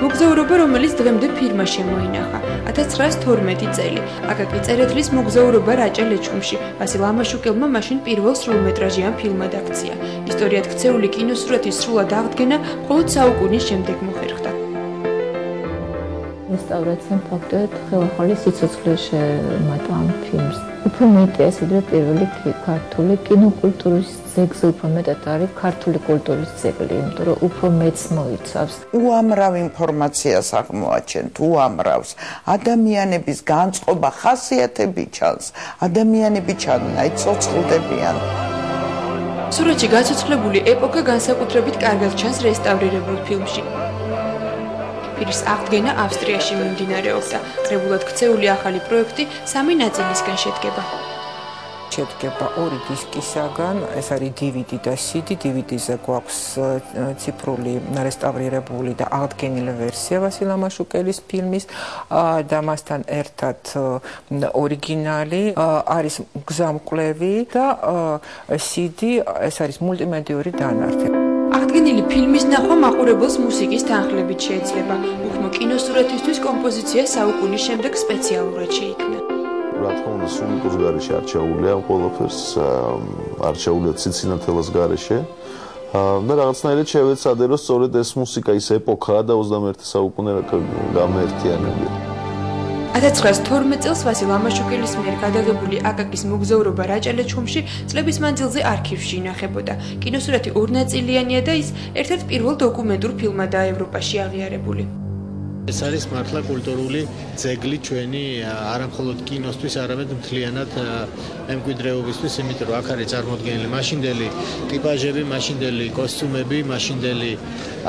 მოგზაურობა, რომელიც დღემდე ფირმა შემოინახა. 1912 წელი. აკაკი წერეთლის მოგზაურობა რაჭა ლეჩხუმში. ვასილ ამაშუკელმა მაშინ პირველ სრულმეტრაჟიან ფილმად აქცია. ისტორიად ქცეული კინოსურათის სრულად აღდგენა მხოლოდ საუკუნის შემდეგ მოხერხდა. რესტავრაციამ ფაქტობრივად ხელახალი სიცოცხლე შემატა ამ ფილმს. უფრო მეტი ეს ვიდრე პირველი ქართული კინოკულტურის ძეგლი უფრო მეტად არის ქართული კულტურის ძეგლი, იმიტომ რომ უფრო მეც მოიცავს. უამრავ ინფორმაციას აღმოაჩენთ, უამრავს. ადამიანების განწყობა ხასიათები ჩანს, ადამიანები ჩანენ, აი ცოცხლდებიან. სურათში გაცოცხლებული ეპოქა განსაკუთრებით კარგად ჩანს რესტავრირებულ ფილმში. პირის აღდგენა ავსტრიაში მიმდინარეობდა. კრებულად ქცეული ახალი პროექტი სამი ნაწილისგან შედგება. შედგება ორი დისკისაგან, ეს არის DVD და CD. DVD-ზე გვაქვს ციფრული რესტავრირებული და აღდგენილი ვერსია ვასილ ამაშუკელის ფილმის და მასთან ერთად ორიგინალი არის გზამკვლევი და CD, ეს არის მულტიმედიური დანართები. აღდგენილი ფილმის ნახვა მაყურებელს მუსიკის თანხლებით შეეძლება. უხმო კინოსურათისთვის კომპოზიცია საუკუნის შემდეგ სპეციალურად შეიქმნა. რა თქმა უნდა, სუნიკოს garaშე არჩეულია ყველაფერს, არჩეულია ციცინათელას garaშე. და რაღაცნაირად შევეცადე, რომ სწორედ ეს მუსიკა ის ეპოქაა და 21 საუკუნე გამერთიანებია. 1912 წელს ვასილ ამაშუკელის მიერ გადაღებული აკაკის მოგზაურობა რაჭა-ლეჩხუმში წლების მანძილზე არქივში ინახებოდა. კინოსურათი ორნაწილიანია და ის ერთ-ერთ პირველ დოკუმენტურ ფილმადაა ევროპაში აღიარებული. ეს არის მართლა კულტურული ძეგლი ჩვენი არამხოლოდ კინოსთვის, არამედ მთლიანად მემკვიდრეობისთვის, იმიტომ რომ აქ არის წარმოდგენილი მაშინდელი ტიპაჟები, მაშინდელი კოსტუმები, მაშინდელი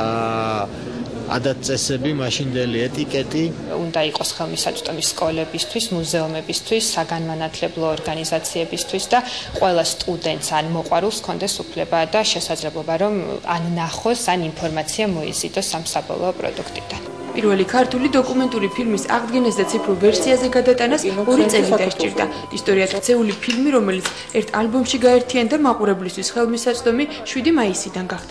აა ადათ-წესები, მაშინდელი ეტიკეტი. უნდა იყოს ხელმისაწვდომი სკოლებისთვის, მუზეუმებისთვის, საგანმანათლებლო ორგანიზაციებისთვის და ყველა სტუდენტს ან მოყვარულს კონდეს უფლება და შესაძლებლობა რომ ან ნახოს, ან ინფორმაცია მოიზიდოს ამ საბოლოო პროდუქტიდან. პირველი ქართული დოკუმენტური ფილმის აღდგენას და ციფრულ ვერსიაზე გადატანას ორი წელი დასჭირდა. ისტორიად ქცეული ფილმი, რომელიც ერთ ალბომში გაერთიანდა მაყურებლისთვის ხელმისაწვდომი 7 მაისიდან გახდა